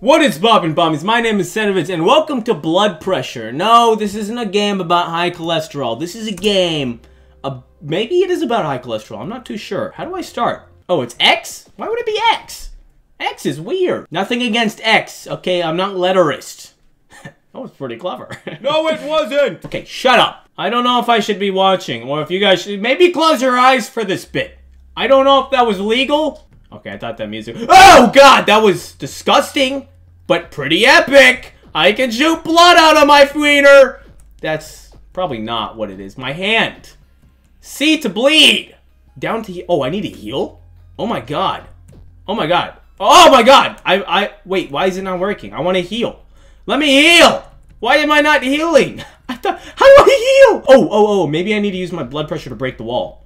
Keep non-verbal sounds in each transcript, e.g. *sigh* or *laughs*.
What is bobbin' Pommies? My name is Senevids and welcome to Blood Pressure. No, this isn't a game about high cholesterol. This is a game, uh, maybe it is about high cholesterol. I'm not too sure. How do I start? Oh, it's X? Why would it be X? X is weird. Nothing against X, okay? I'm not letterist. *laughs* that was pretty clever. *laughs* No, it wasn't! okay, shut up. I don't know if I should be watching or if you guys should maybe close your eyes for this bit. I don't know if that was legal. Okay, I thought that music. Oh god, that was disgusting, but pretty epic. I can shoot blood out of my wiener. That's probably not what it is. My hand. C to bleed. Down to Oh, I need to heal? Oh my god. Oh my god. Oh my god. I I wait, why is it not working? I want to heal. Let me heal. Why am I not healing? I thought how do I heal? Oh, oh, oh, maybe I need to use my blood pressure to break the wall.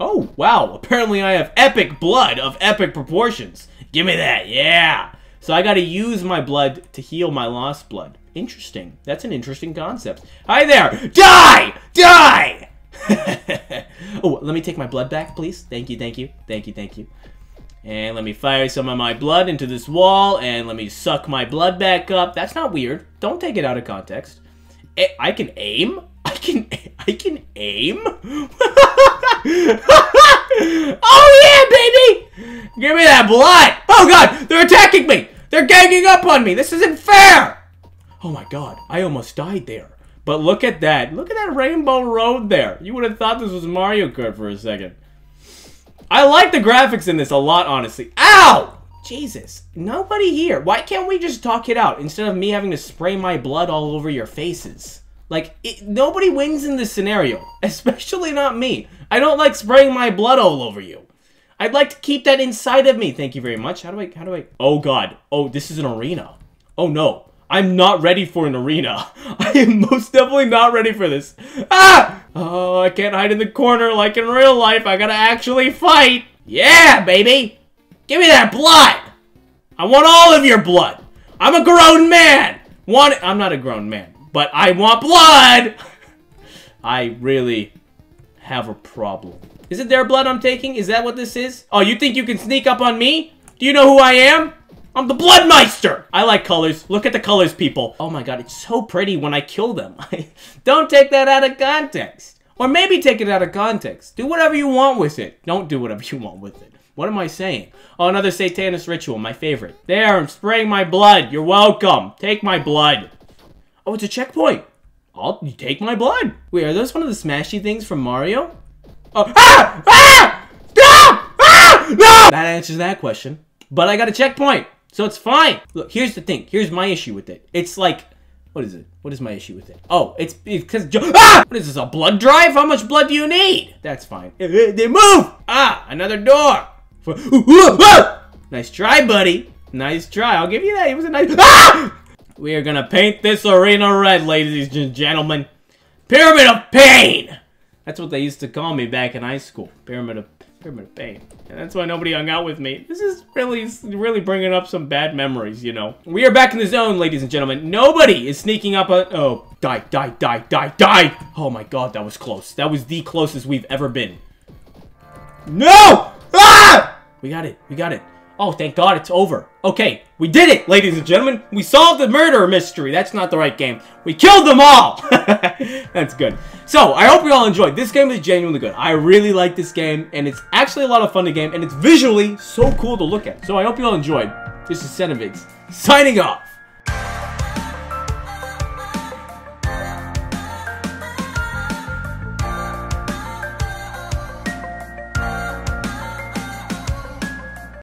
Oh, wow. Apparently I have epic blood of epic proportions. Give me that, yeah. So I gotta use my blood to heal my lost blood. Interesting. That's an interesting concept. Hi there! Die! Die! *laughs* oh, let me take my blood back, please. Thank you, thank you, thank you, thank you. And let me fire some of my blood into this wall, and let me suck my blood back up. That's not weird. Don't take it out of context. I, I can aim? I can *laughs* I can aim? *laughs* oh yeah, baby! Give me that blood! Oh god, they're attacking me! They're ganging up on me! This isn't fair! Oh my god, I almost died there. But look at that. Look at that rainbow road there. You would have thought this was Mario Kart for a second. I like the graphics in this a lot, honestly. Ow! Jesus. Nobody here. Why can't we just talk it out instead of me having to spray my blood all over your faces? Like, it, nobody wins in this scenario. *laughs* Especially not me. I don't like spraying my blood all over you. I'd like to keep that inside of me. Thank you very much. How do I, how do I... Oh, God. Oh, this is an arena. Oh, no. I'm not ready for an arena. *laughs* I am most definitely not ready for this. Ah! Oh, I can't hide in the corner like in real life. I gotta actually fight. Yeah, baby. Give me that blood. I want all of your blood. I'm a grown man. Want? I'm not a grown man, but I want blood. *laughs* I really have a problem. Is it their blood I'm taking? Is that what this is? Oh, you think you can sneak up on me? Do you know who I am? I'm the Bloodmeister! I like colors. Look at the colors, people. Oh my god, it's so pretty when I kill them. *laughs* Don't take that out of context. Or maybe take it out of context. Do whatever you want with it. Don't do whatever you want with it. What am I saying? Oh, another Satanist ritual, my favorite. There, I'm spraying my blood. You're welcome. Take my blood. Oh, it's a checkpoint. I'll take my blood. Wait, are those one of the smashy things from Mario? Oh, ah! Ah! Ah! Ah! No! That answers that question. But I got a checkpoint. So it's fine. Look, here's the thing. Here's my issue with it. It's like, what is it? What is my issue with it? Oh, it's because, ah! What is this, a blood drive? How much blood do you need? That's fine. They move! Ah, another door. Nice try, buddy. Nice try. I'll give you that. It was a nice, ah! We are gonna paint this arena red, ladies and gentlemen. Pyramid of Pain! That's what they used to call me back in high school. Pyramid of Pyramid of Pain. And that's why nobody hung out with me. This is really, really bringing up some bad memories, you know. We are back in the zone, ladies and gentlemen. Nobody is sneaking up on- Oh, die, die, die, die, die! Oh my god, that was close. That was the closest we've ever been. No! Ah! We got it. We got it. Oh, thank God it's over. Okay, we did it, ladies and gentlemen. We solved the murder mystery. That's not the right game. We killed them all. *laughs* That's good. So, I hope you all enjoyed. This game is genuinely good. I really like this game, and it's actually a lot of fun to game, and it's visually so cool to look at. So, I hope you all enjoyed. This is Senevids, signing off.